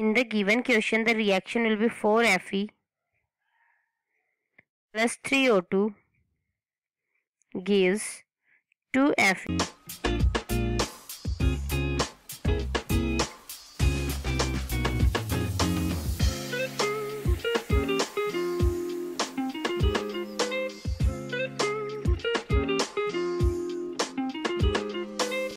In the given question, the reaction will be 4 Fe plus 3 O2 gives 2 Fe.